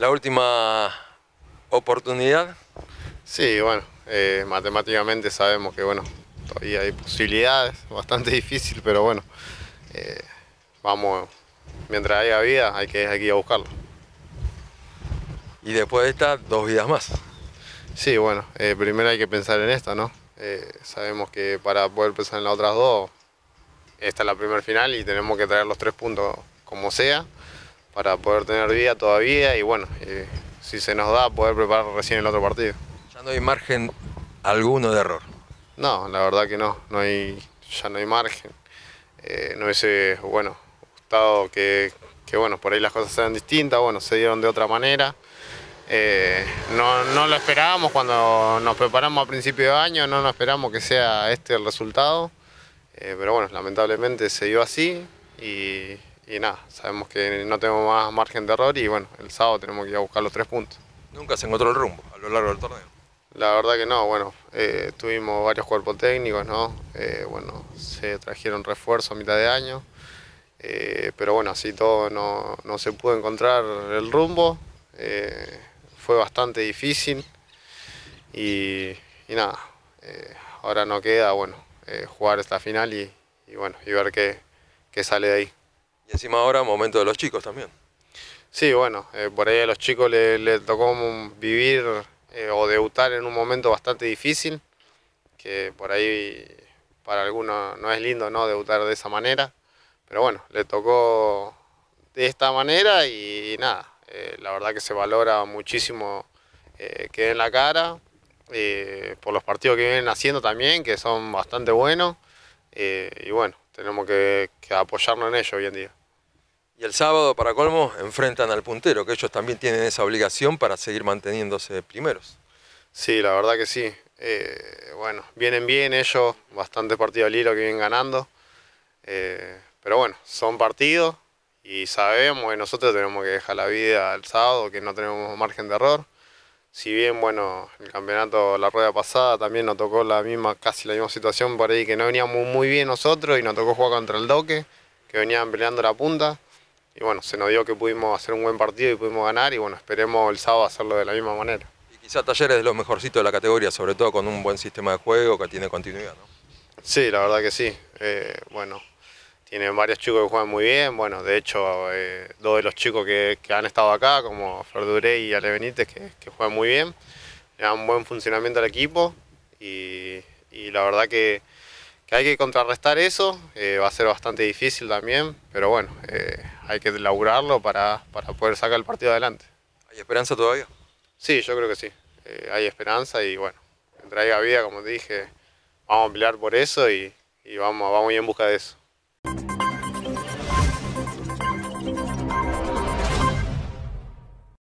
La última oportunidad. Sí, bueno, eh, matemáticamente sabemos que bueno, todavía hay posibilidades, bastante difícil, pero bueno, eh, vamos, mientras haya vida hay que, hay que ir a buscarlo. Y después de esta, dos vidas más. Sí, bueno, eh, primero hay que pensar en esta, ¿no? sabemos que para poder pensar en las otras dos, esta es la primera final y tenemos que traer los tres puntos como sea para poder tener vida todavía y bueno, si se nos da poder preparar recién el otro partido. Ya no hay margen alguno de error. No, la verdad que no, no hay, ya no hay margen. Eh, no hubiese, bueno, gustado que, bueno, por ahí las cosas sean distintas, bueno, se dieron de otra manera. Eh, no, lo esperábamos cuando nos preparamos a principio de año, no nos esperamos que sea este el resultado. Eh, pero bueno, lamentablemente se dio así y, y nada, sabemos que no tenemos más margen de error y bueno, el sábado tenemos que ir a buscar los tres puntos. ¿Nunca se encontró el rumbo a lo largo del torneo? La verdad que no, bueno, eh, tuvimos varios cuerpos técnicos, ¿no? Eh, bueno, se trajeron refuerzos a mitad de año, pero bueno, así todo no, no, se pudo encontrar el rumbo, fue bastante difícil y, y nada, ahora no queda, bueno, jugar esta final y, y, bueno, y ver qué, qué sale de ahí. Y encima ahora momento de los chicos también. Sí, bueno, eh, por ahí a los chicos les, tocó vivir eh, o debutar en un momento bastante difícil, que por ahí para algunos no es lindo no debutar de esa manera, pero bueno, le tocó de esta manera y, nada, eh, la verdad que se valora muchísimo que en la cara, por los partidos que vienen haciendo también, que son bastante buenos, y bueno, tenemos que apoyarnos en ello hoy en día. Y el sábado, para colmo, enfrentan al puntero, que ellos también tienen esa obligación para seguir manteniéndose primeros. Sí, la verdad que sí. Eh, bueno, vienen bien ellos, bastante partido al hilo que vienen ganando. Eh, pero bueno, son partidos y sabemos que nosotros tenemos que dejar la vida al sábado, que no tenemos margen de error. Si bien, bueno, el campeonato, la rueda pasada también nos tocó la misma, casi la misma situación por ahí, que no veníamos muy bien nosotros y nos tocó jugar contra el Doque, que venían peleando la punta y bueno, se nos dio que pudimos hacer un buen partido y pudimos ganar y bueno, esperemos el sábado hacerlo de la misma manera. Y quizá Talleres de los mejorcitos de la categoría, sobre todo con un buen sistema de juego que tiene continuidad, ¿no? Sí, la verdad que sí. Eh, bueno, tienen varios chicos que juegan muy bien, bueno, de hecho, eh, dos de los chicos que, han estado acá, como Flor Duré y Ale Benítez, que, juegan muy bien, le dan un buen funcionamiento al equipo y, la verdad que, hay que contrarrestar eso, eh, va a ser bastante difícil también, pero bueno, hay que laburarlo para, poder sacar el partido adelante. ¿Hay esperanza todavía? Sí, yo creo que sí. Eh, hay esperanza y bueno, haya vida, como te dije, vamos a pelear por eso y, y vamos, vamos a ir en busca de eso.